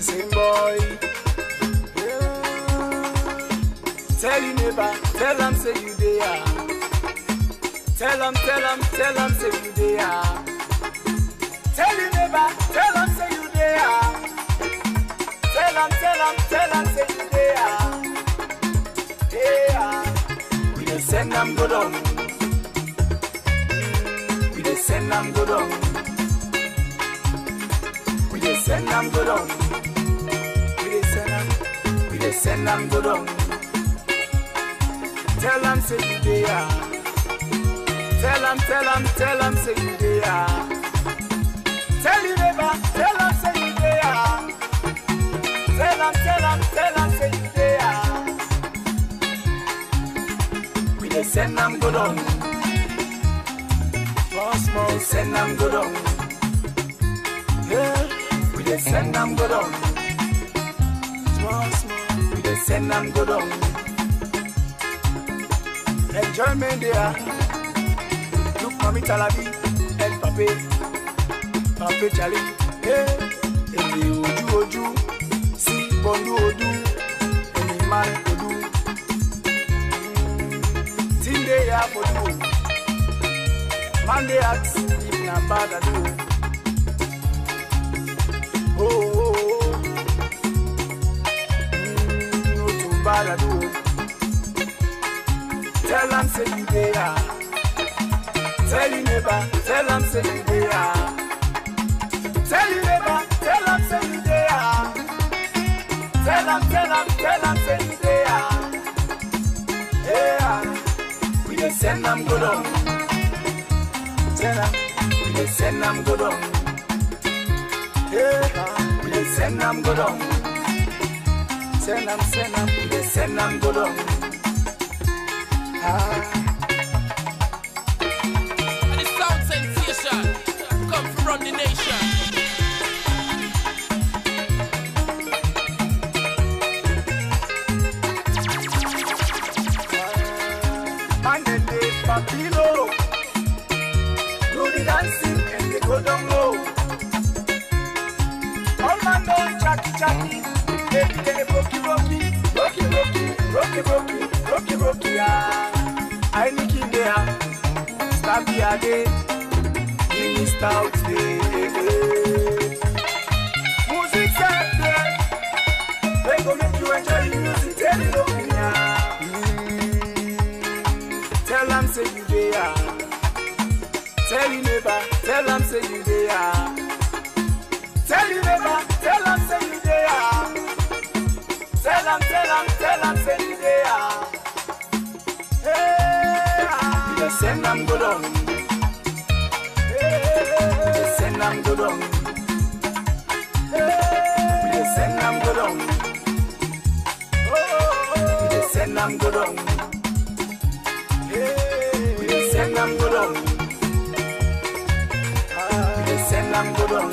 the same boy. Yeah. Tell you neighbor, tell them say you there. Tell them, tell them, tell them say you there. Tell you neighbor, tell them say you there. Tell them, tell them, tell them say you there. Yeah. We dey send them go down. We dey send them go down. We dey send them go down. Send them go down. Tell them say you there. Tell them, tell them, tell them say you there. Tell you never, tell them say you there. Tell them, tell them, tell them say you there. We dey send them go down. Small, small, send them go down. Yeah, we dey send them go down. Small, small, Senam Godong. Enjoy me there. Look, Mami Talabi, El Pape, Pape Charlie. Hey, Èmi ojú ojú, sí bọ́ndú ojú, èmi máa ń kojú. Tíndé yà fojú, Mándé àti ìnàbàdàdú. Too do. Tell am say you there. Ah. Tell you neighbor, tell them say you there. Ah. Tell you neighbor, tell them say you there. Ah. Tell them, tell them, tell them say you there. Yeah, we dey send them go down. Tell them, we dey send them go down. Yeah, we dey send them go down. Send them, send them, we dey Brokey brokey, brokey brokey, brokey brokey ah. I nick in there, stabby a day, give me stout day. Music set there, they go make you enjoy the music. Tell over yeah. Tell them say you there. Tell you neighbor, tell them say you there. Them, tell them, tell them say you there. Hey, we send them go down. Hey, we send them go down. Hey, we send them go down. Oh, dey send them go down. Hey, dey send them go down. Dey send them go down.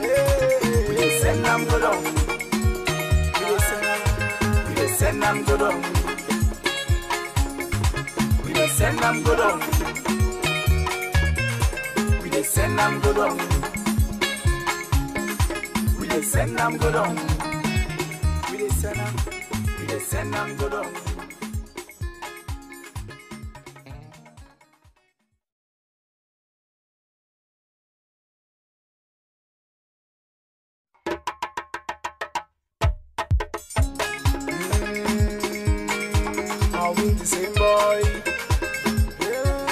Hey, send them go down. Send them. We dey send them go down. We dey send them go down. We dey send them go down. We dey send them, we send them. Are the same boy? Yeah.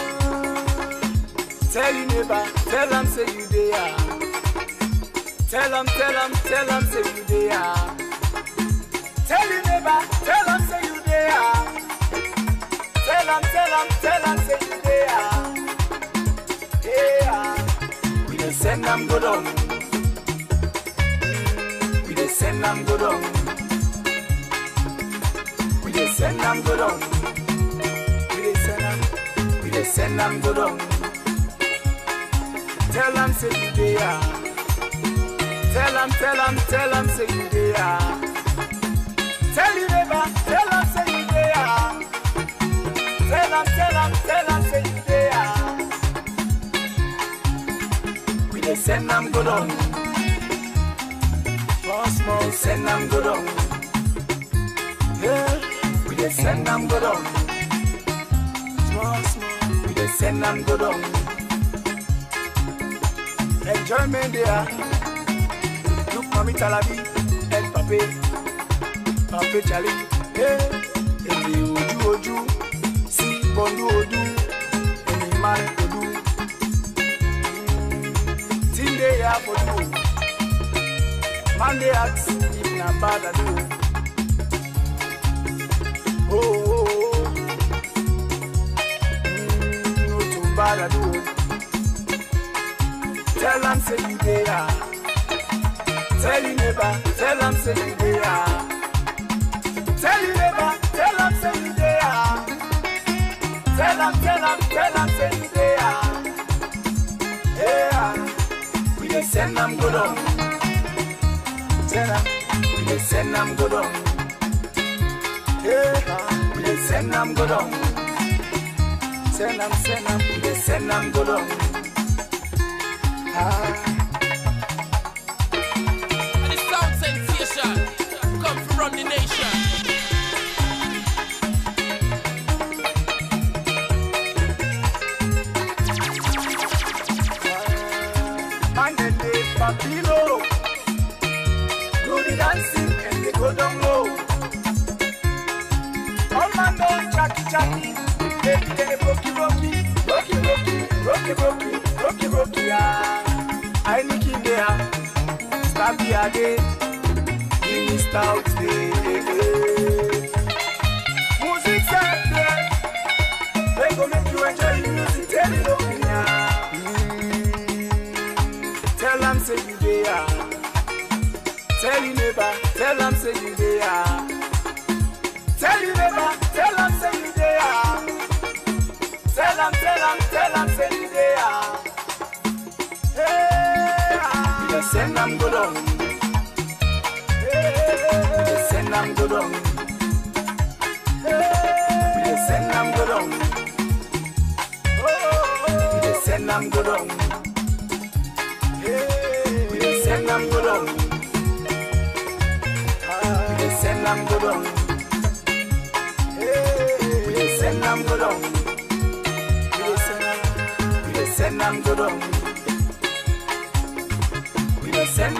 Tell you neighbor, tell them say you there. Tell them, tell them, tell them say you there. Tell you neighbor, tell them say you there. Tell them, tell them, tell them say you there. Yeah, we dey send them go down. We dey send them go down. We dey send them go down. Dey send them. Go down. Tell them say you there. Tell them, tell them, tell them say you there. Tell you never, tell them say. Tell them, tell them, tell them say. We dey send them go down. small, send them go down. Yeah, we dey send them go down. Small, small, send them go down. Enjoyment there. Look, mommy Talabi, and papi, papi Charlie. Hey, èmi ojú ojú sí bọ́ndú ojú, èmi máa ń kojú. Tinde ya fojú, Monday ask if na bad I do. I do. Tell am say you dey ya. Tell your neighbor, tell am say you dey ya. Tell your neighbor, tell am say you dey ya. Tell am, tell am, tell am say you ya. Yeah, we dey send am go down. Tell am, we dey send am go down. Yeah, we dey send am go down. Send am, send am, we dey send am go down. Ah. And the sound sensation. Come from the nation. Papilo Do the dancing and they go down Baby they brokey brokey Brokey brokey, brokey brokey, brokey brokey ah I look in there Stabby again Give me stout day Music set there They go make you enjoy the music Tell it over yeah Tell them say you there. Tell your neighbor, tell them say you there. Tell send them go down. Hey, we dey send them go down. Hey, we dey send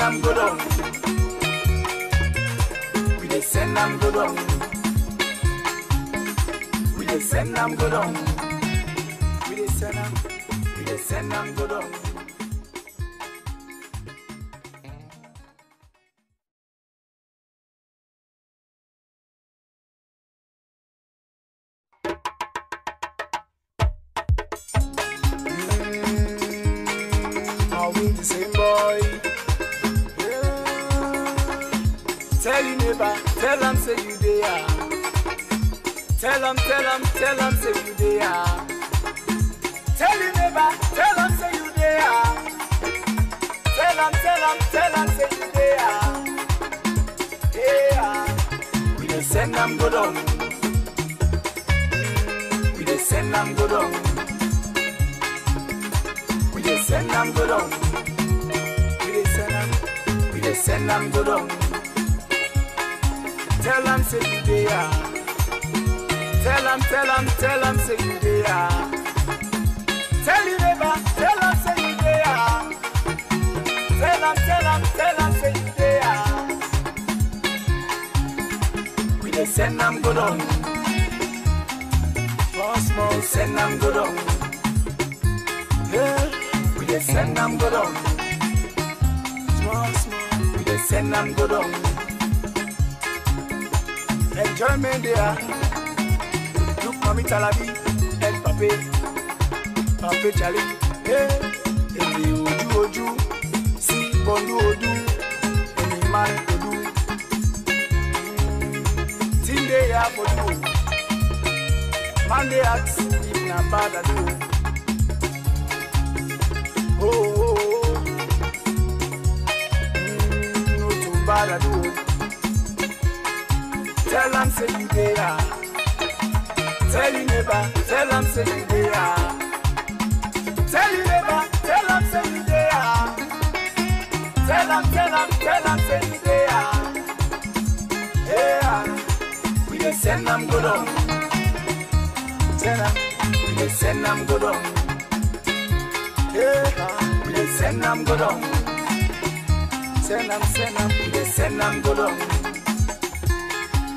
am go down. We dey send am go down. We dey send am go down. We dey send am, we dey send am go down. Neighbor, tell them say you there. Ah. Tell them, tell them, tell them say you there. Ah. Tell your neighbor, tell them say you there. Ah. Tell them, tell them, tell them say you there. Yeah, we dey send them go down. We dey send them go down. We dey send them go down. We dey send them. We dey send them go down. Tell them say you there. Tell them, tell them, tell them say you there. Tell your neighbor, tell them say you there. Tell them, tell them, tell them say you there. We dey send them go down. Small, small, send them go down. Yeah, we dey send them go down. Small, small, we dey send them go down. Enjoyment there. Look, mommy Talabi, and papi, papi Charlie. Hey, èmi ojú ojú sí bọ́ndú ojú, èmi máa ń kojú. Tinde ya fojú, Monday ask if na bad I do. Oh, oh, oh. Mm, no too bad I do. Tell am say you there. Tell your neighbor, tell am say you there. Tell your neighbor, tell am say you there. Tell am, tell am, tell am say you there. Yeah, we dey send them go down. Send them, we dey send them go down. Yeah, we dey send them go down. Send them, send them, we dey send them go down.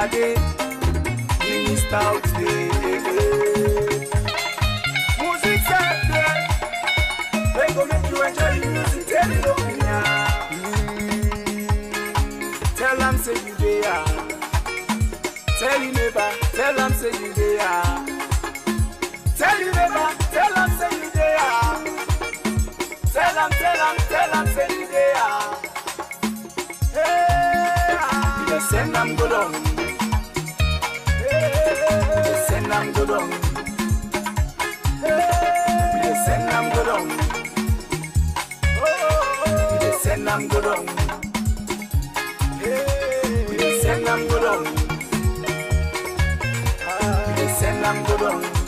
Stabby a day Give me stout day Music there They go make you enjoy the music Tell over yeah Tell them say you there. Tell your neighbor, tell them say you there. Tell your neighbor, tell them say you there. Tell them, tell them, tell them say you there. Hey, we just send them go down. We just send them go down. We dey